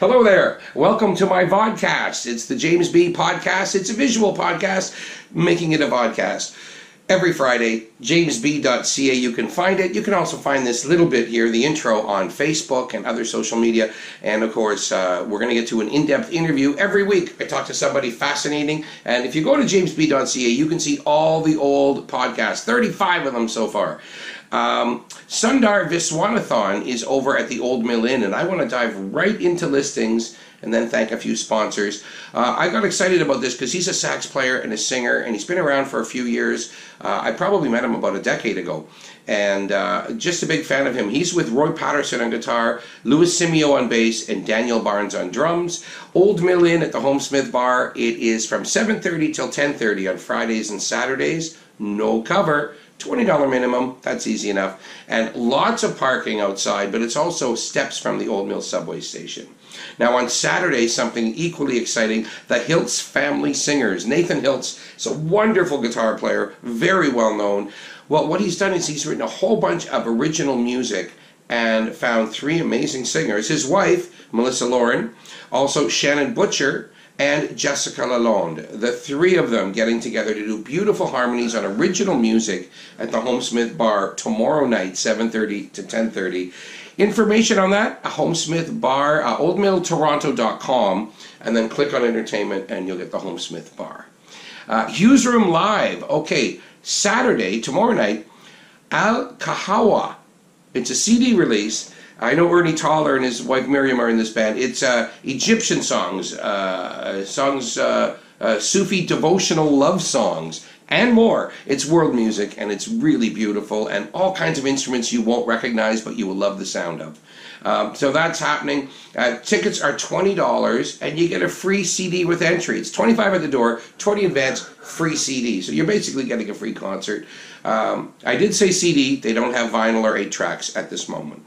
Hello there. Welcome to my vodcast. It's the Jaymz Bee podcast. It's a visual podcast, making it a vodcast. Every Friday, jaymzbee.ca, you can find it. You can also find this little bit here, the intro, on Facebook and other social media. And of course, uh, we're going to get to an in depth interview every week. I talk to somebody fascinating. And if you go to jaymzbee.ca, you can see all the old podcasts, 35 of them so far. Um, Sundar Viswanathan is over at the Old Mill Inn, and I want to dive right into listings and then thank a few sponsors. Uh, I got excited about this because he's a sax player and a singer, and he's been around for a few years. Uh, I probably met him about a decade ago, and uh, just a big fan of him. He's with Roy Patterson on guitar, Louis Simão on bass, and Daniel Barnes on drums. Old Mill Inn at the Homesmith Bar. It is from 7:30 till 10:30 on Fridays and Saturdays. No cover. $20 minimum, that's easy enough. And lots of parking outside, but it's also steps from the Old Mill subway station. Now, on Saturday, something equally exciting the Hiltz Family Singers. Nathan Hiltz is a wonderful guitar player, very well known. Well, what he's done is he's written a whole bunch of original music and found three amazing singers. His wife, Melissa Lauren, also Shannon Butcher, and Jessica Lalonde. The three of them getting together to do beautiful harmonies on original music at the Homesmith Bar tomorrow night, 7.30 to 10.30. Information on that, Homesmith Bar, uh, oldmilltoronto.com, and then click on entertainment and you'll get the Homesmith Bar. Uh, Hughes Room Live, okay, Saturday, tomorrow night, Al Qahwa. It's a CD release I know Ernie Tollar and his wife Miriam are in this band. It's uh, Egyptian songs, uh, songs, uh, uh, Sufi devotional love songs, and more. It's world music, and it's really beautiful, and all kinds of instruments you won't recognize, but you will love the sound of. Um, so that's happening. Uh, tickets are twenty dollars, and you get a free CD with entry. It's twenty five at the door, twenty advance, free CD. So you're basically getting a free concert. Um, I did say CD. They don't have vinyl or eight tracks at this moment.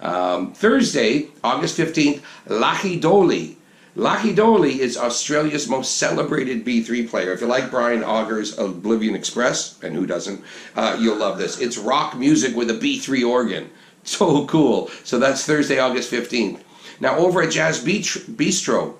Um, Thursday, August 15th, Lachy Doley. Lachy Doley is Australia's most celebrated B3 player. If you like Brian Auger's Oblivion Express, and who doesn't, uh, you'll love this. It's rock music with a B3 organ. So cool. So that's Thursday, August 15th. Now, over at Jazz Bistro,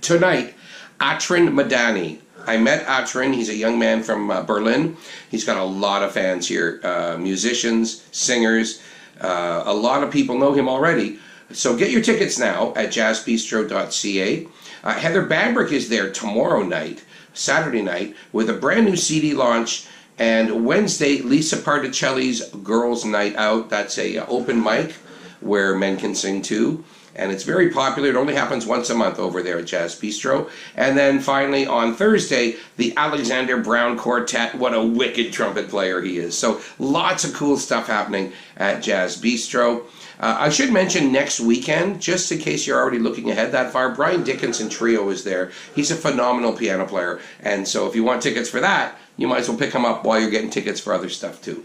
tonight, Atrin Madani. I met Atrin. He's a young man from uh, Berlin. He's got a lot of fans here uh, musicians, singers. Uh, a lot of people know him already. So get your tickets now at jazzbistro.ca. Uh, Heather Bambrick is there tomorrow night, Saturday night, with a brand new CD launch. And Wednesday, Lisa Particelli's Girls Night Out. That's a uh, open mic where men can sing too and it's very popular. It only happens once a month over there at Jazz Bistro. And then finally on Thursday, the Alexander Brown Quartet. What a wicked trumpet player he is. So lots of cool stuff happening at Jazz Bistro. Uh, I should mention next weekend, just in case you're already looking ahead that far, Brian Dickinson Trio is there. He's a phenomenal piano player. And so if you want tickets for that, you might as well pick him up while you're getting tickets for other stuff too.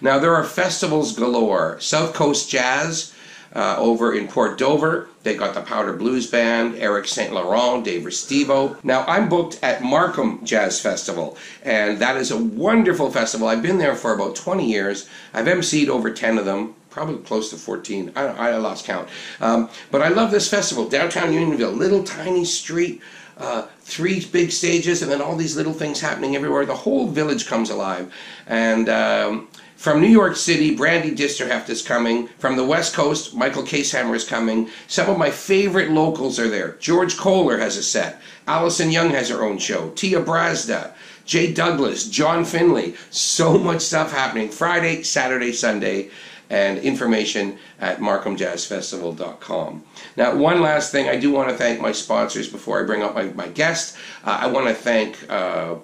Now, there are festivals galore. South Coast Jazz uh, over in Port Dover. They got the Powder Blues Band, Eric St. Laurent, Dave Restivo. Now, I'm booked at Markham Jazz Festival, and that is a wonderful festival. I've been there for about 20 years. I've emceed over 10 of them, probably close to 14. I, I lost count. Um, but I love this festival. Downtown Unionville, little tiny street. Uh, three big stages and then all these little things happening everywhere. The whole village comes alive. And um, from New York City, Brandi Disterheft is coming. From the West Coast, Michael Kaeshammer is coming. Some of my favorite locals are there. George Koller has a set. Allison Young has her own show. Tia Brazda, Jay Douglas, John Finley. So much stuff happening Friday, Saturday, Sunday. And information at markhamjazzfestival.com. Now, one last thing, I do want to thank my sponsors before I bring up my, my guest. Uh, I want to thank. Uh,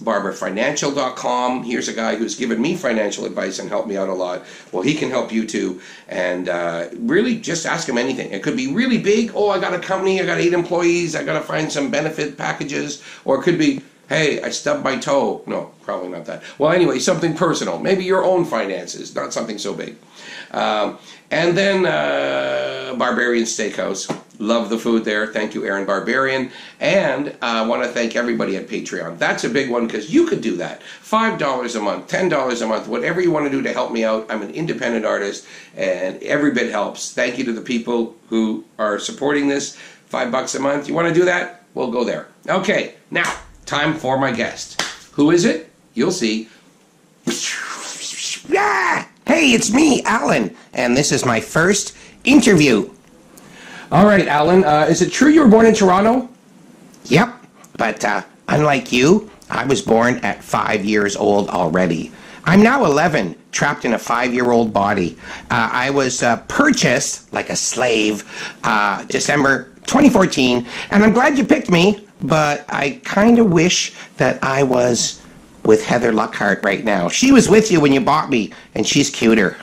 barberfinancial.com. Here's a guy who's given me financial advice and helped me out a lot. Well, he can help you too. And uh, really just ask him anything. It could be really big. Oh, I got a company, I got eight employees, I got to find some benefit packages. Or it could be, hey, I stubbed my toe. No, probably not that. Well, anyway, something personal. Maybe your own finances, not something so big. Um, and then uh, Barberian Steakhouse Love the food there. Thank you, Aaron Barberian. And uh, I want to thank everybody at Patreon. That's a big one because you could do that. $5 a month, $10 a month, whatever you want to do to help me out. I'm an independent artist and every bit helps. Thank you to the people who are supporting this. Five bucks a month. You want to do that? We'll go there. Okay, now, time for my guest. Who is it? You'll see. Yeah! Hey, it's me, Allan, and this is my first interview. All right, Allan, uh, is it true you were born in Toronto? Yep, but uh, unlike you, I was born at five years old already. I'm now 11, trapped in a five year old body. Uh, I was uh, purchased like a slave uh, December 2014, and I'm glad you picked me, but I kind of wish that I was with Heather Luckhart right now. She was with you when you bought me, and she's cuter.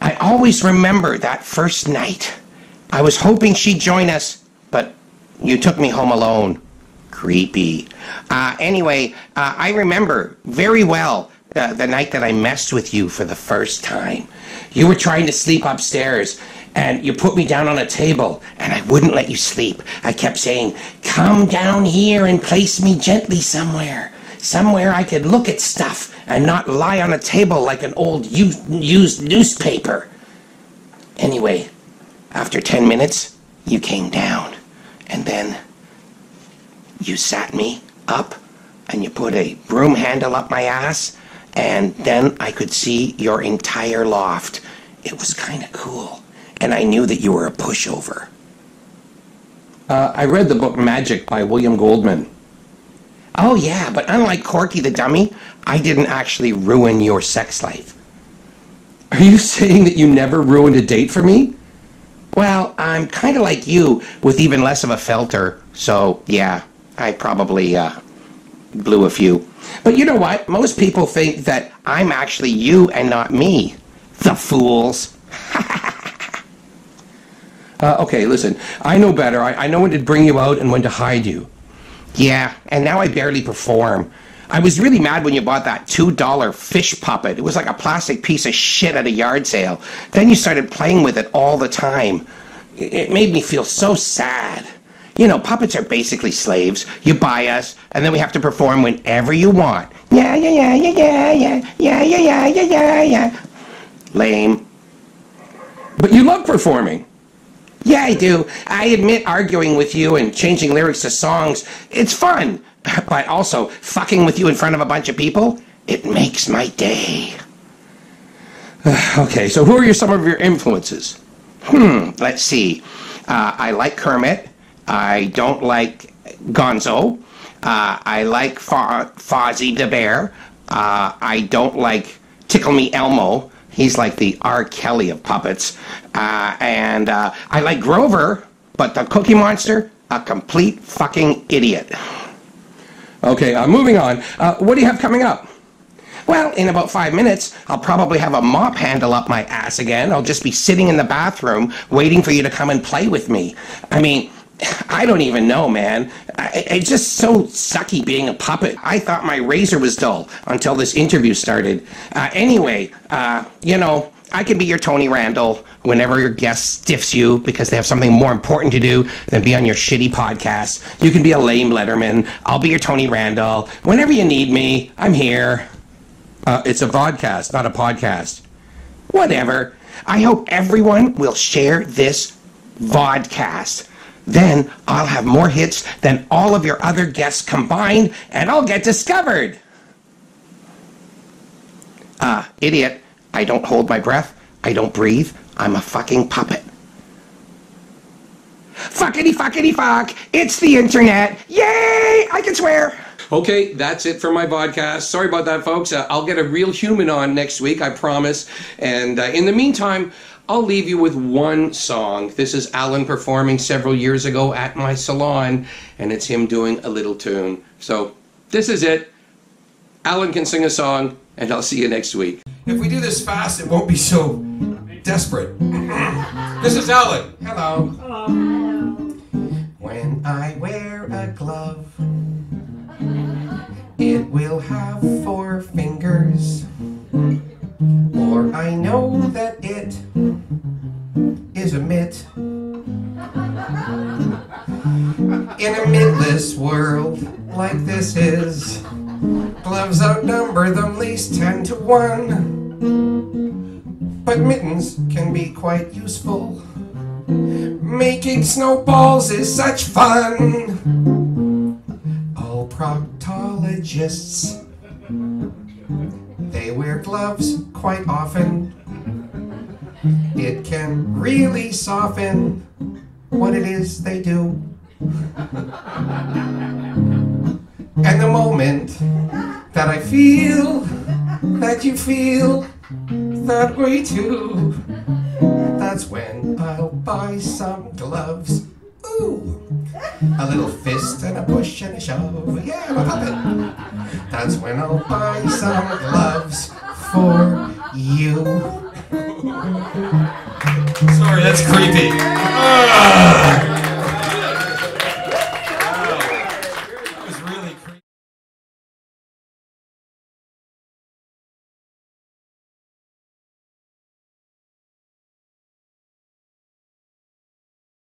I always remember that first night. I was hoping she'd join us, but you took me home alone. Creepy. Uh, anyway, uh, I remember very well uh, the night that I messed with you for the first time. You were trying to sleep upstairs, and you put me down on a table, and I wouldn't let you sleep. I kept saying, Come down here and place me gently somewhere. Somewhere I could look at stuff and not lie on a table like an old used newspaper. Anyway, after 10 minutes, you came down, and then you sat me up and you put a broom handle up my ass, and then I could see your entire loft. It was kind of cool, and I knew that you were a pushover. Uh, I read the book Magic by William Goldman. Oh, yeah, but unlike Corky the Dummy, I didn't actually ruin your sex life. Are you saying that you never ruined a date for me? Well, I'm kind of like you, with even less of a filter, so yeah, I probably uh, blew a few. But you know what? Most people think that I'm actually you and not me. The fools. uh, okay, listen, I know better. I, I know when to bring you out and when to hide you. Yeah, and now I barely perform. I was really mad when you bought that $2 fish puppet. It was like a plastic piece of shit at a yard sale. Then you started playing with it all the time. It made me feel so sad. You know, puppets are basically slaves. You buy us, and then we have to perform whenever you want. Yeah, yeah, yeah, yeah, yeah, yeah, yeah, yeah, yeah, yeah, yeah. Lame. But you love performing. Yeah, I do. I admit arguing with you and changing lyrics to songs, it's fun. But also, fucking with you in front of a bunch of people, it makes my day. okay, so who are your, some of your influences? Hmm, let's see. Uh, I like Kermit. I don't like Gonzo. Uh, I like Fa- Fozzie the Bear. Uh, I don't like Tickle Me Elmo. He's like the R. Kelly of puppets. Uh, and uh, I like Grover, but the Cookie Monster, a complete fucking idiot. Okay, uh, moving on. Uh, what do you have coming up? Well, in about five minutes, I'll probably have a mop handle up my ass again. I'll just be sitting in the bathroom waiting for you to come and play with me. I mean, I don't even know, man. I, it's just so sucky being a puppet. I thought my razor was dull until this interview started. Uh, anyway, uh, you know, I can be your Tony Randall whenever your guest stiffs you because they have something more important to do than be on your shitty podcast. You can be a lame Letterman. I'll be your Tony Randall. Whenever you need me, I'm here. Uh, it's a vodcast, not a podcast. Whatever. I hope everyone will share this vodcast. Then I'll have more hits than all of your other guests combined, and I'll get discovered. Ah, uh, idiot. I don't hold my breath. I don't breathe. I'm a fucking puppet. Fuckity fuckity fuck. It's the internet. Yay! I can swear. Okay, that's it for my podcast. Sorry about that, folks. Uh, I'll get a real human on next week, I promise. And uh, in the meantime, I'll leave you with one song. This is Allan performing several years ago at my salon, and it's him doing a little tune. So, this is it. Allan can sing a song, and I'll see you next week. If we do this fast, it won't be so desperate. this is Allan. Hello. Hello. When I wear a glove, it will have four fingers. Or I know In midless world like this is, gloves outnumber them least ten to one. But mittens can be quite useful. Making snowballs is such fun. All proctologists, they wear gloves quite often. It can really soften what it is they do. And the moment that I feel that you feel that way too, that's when I'll buy some gloves. Ooh, a little fist and a push and a shove. Yeah, I'm a puppet. That's when I'll buy some gloves for you. Sorry, that's creepy. Ugh.